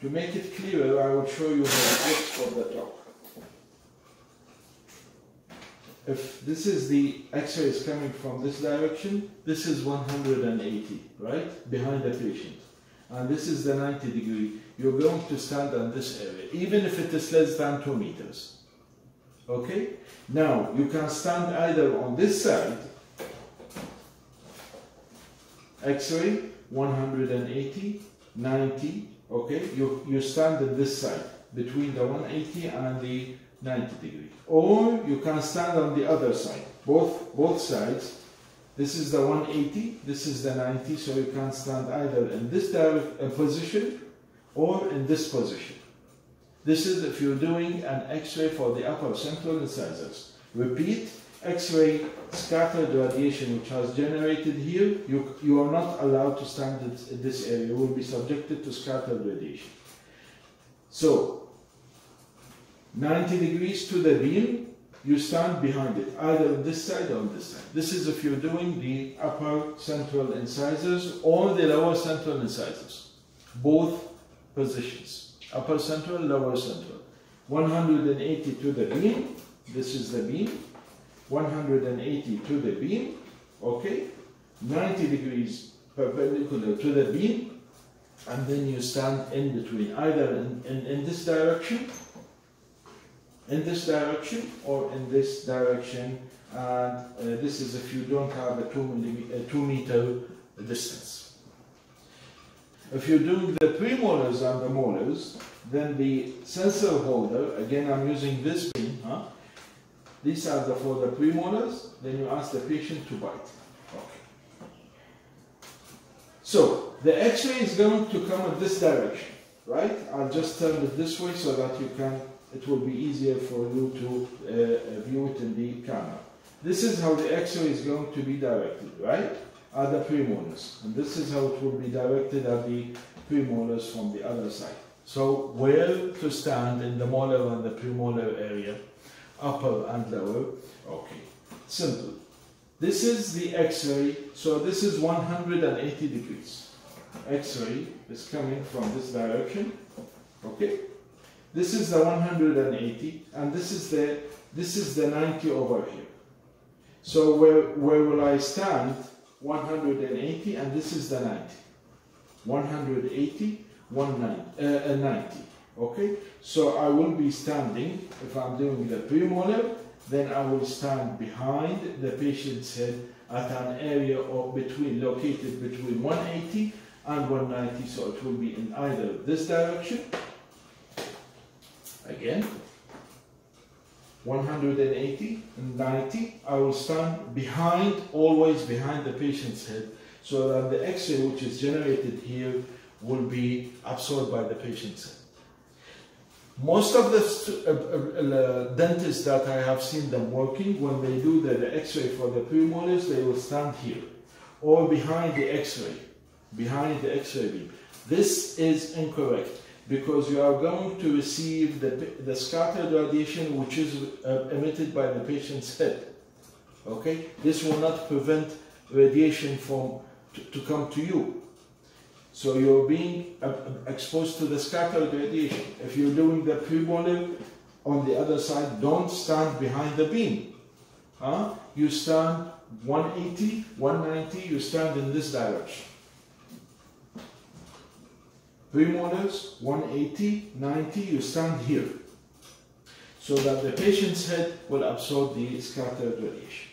To make it clearer, I will show you how it looks from the top. If this is the X-ray is coming from this direction, this is 180, right? Behind the patient. And this is the 90 degree. You're going to stand on this area, even if it is less than 2 meters. Okay? Now, you can stand either on this side, X-ray, 180, 90, okay? You, you stand at this side, between the 180 and the 90 degree. Or you can stand on the other side, both, both sides. This is the 180, this is the 90, so you can stand either in this uh, position or in this position. This is if you're doing an X-ray for the upper central incisors. Repeat, X-ray scattered radiation which has generated here, you, you are not allowed to stand in this area. You will be subjected to scattered radiation. So, 90 degrees to the beam, you stand behind it, either on this side or on this side. This is if you're doing the upper central incisors or the lower central incisors. Both positions, upper central, lower central. 180 to the beam, this is the beam. 180 to the beam, okay? 90 degrees perpendicular to the beam, and then you stand in between, either in, in, in this direction in this direction or in this direction and uh, this is if you don't have a 2, millimeter, two meter distance. If you're doing the premolars and the molars, then the sensor holder, again I'm using this pin, huh? These are the, for the premolars, then you ask the patient to bite. Okay. So, the x-ray is going to come in this direction, right? I'll just turn it this way so that you can it will be easier for you to uh, view it in the camera. This is how the X-ray is going to be directed, right? At the premolars. And this is how it will be directed at the premolars from the other side. So where to stand in the molar and the premolar area, upper and lower. Okay, simple. This is the X-ray, so this is 180 degrees. X-ray is coming from this direction, okay? This is the 180, and this is the this is the 90 over here. So where where will I stand? 180, and this is the 90. 180, 190, uh, 90. Okay, so I will be standing if I'm doing the premolar. Then I will stand behind the patient's head at an area of between located between 180 and 190. So it will be in either this direction again 180 and 90 I will stand behind always behind the patient's head so that the x-ray which is generated here will be absorbed by the patient's head most of the uh, uh, uh, dentists that I have seen them working when they do the, the x-ray for the premolars they will stand here or behind the x-ray behind the x-ray beam this is incorrect because you are going to receive the, the scattered radiation which is uh, emitted by the patient's head. Okay? This will not prevent radiation from to, to come to you. So you're being uh, exposed to the scattered radiation. If you're doing the premolar on the other side, don't stand behind the beam. Huh? You stand 180, 190, you stand in this direction. Premolars, 180, 90, you stand here. So that the patient's head will absorb the scattered radiation.